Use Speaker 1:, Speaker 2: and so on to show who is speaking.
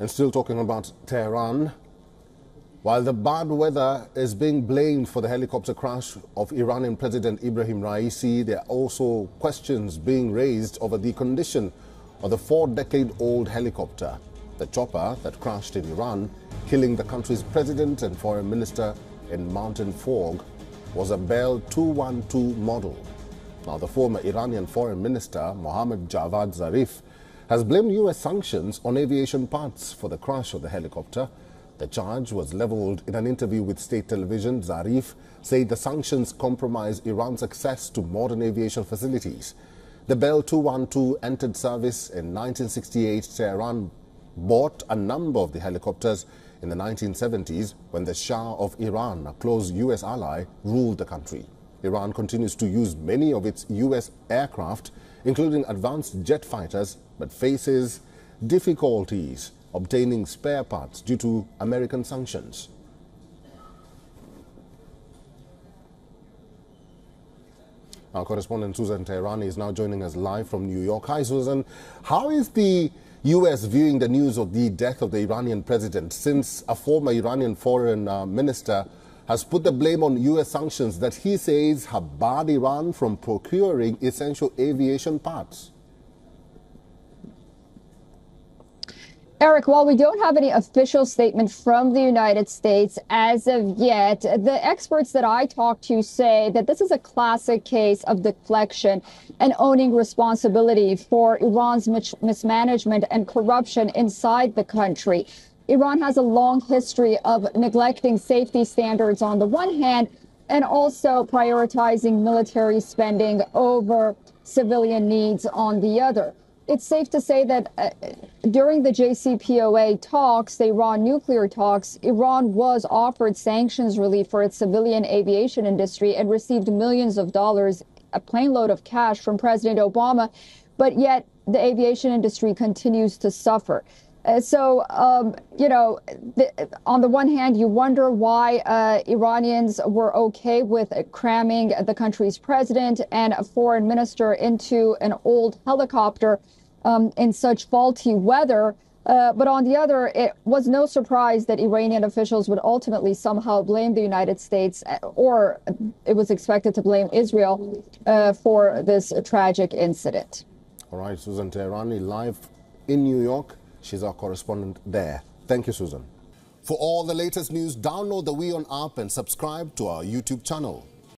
Speaker 1: And still talking about Tehran, while the bad weather is being blamed for the helicopter crash of Iranian President Ebrahim Raisi, there are also questions being raised over the condition of the four-decade-old helicopter, the chopper that crashed in Iran, killing the country's president and foreign minister in mountain fog, was a Bell 212 model. Now, the former Iranian foreign minister, Mohammad Javad Zarif, has blamed U.S. sanctions on aviation parts for the crash of the helicopter. The charge was leveled in an interview with state television. Zarif said the sanctions compromise Iran's access to modern aviation facilities. The Bell 212 entered service in 1968. Tehran bought a number of the helicopters in the 1970s when the Shah of Iran, a close U.S. ally, ruled the country. Iran continues to use many of its U.S. aircraft, including advanced jet fighters, but faces difficulties obtaining spare parts due to American sanctions. Our correspondent Susan Teherani is now joining us live from New York. Hi, Susan. How is the U.S. viewing the news of the death of the Iranian president since a former Iranian foreign uh, minister has put the blame on U.S. sanctions that he says have barred Iran from procuring essential aviation parts?
Speaker 2: Eric, while we don't have any official statement from the United States as of yet, the experts that I talked to say that this is a classic case of deflection and owning responsibility for Iran's mismanagement and corruption inside the country. Iran has a long history of neglecting safety standards on the one hand and also prioritizing military spending over civilian needs on the other it's safe to say that uh, during the JCPOA talks, the Iran nuclear talks, Iran was offered sanctions relief for its civilian aviation industry and received millions of dollars, a plane load of cash from President Obama. But yet the aviation industry continues to suffer. Uh, so, um, you know, the, on the one hand, you wonder why uh, Iranians were okay with cramming the country's president and a foreign minister into an old helicopter um, in such faulty weather. Uh, but on the other, it was no surprise that Iranian officials would ultimately somehow blame the United States, uh, or it was expected to blame Israel uh, for this tragic incident.
Speaker 1: All right, Susan Teherani, live in New York. She's our correspondent there. Thank you, Susan. For all the latest news, download the WION app and subscribe to our YouTube channel.